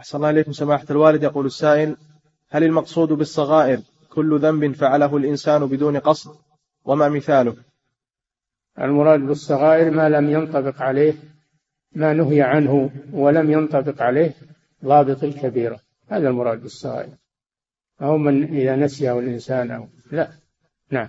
أحسن الله إليكم سماحة الوالد. يقول السائل هل المقصود بالصغائر كل ذنب فعله الإنسان بدون قصد؟ وما مثاله؟ المراد بالصغائر ما لم ينطبق عليه ما نهي عنه ولم ينطبق عليه ضابط الكبيرة. هذا المراد بالصغائر. أو من إذا نسيه الإنسان أو لا. نعم.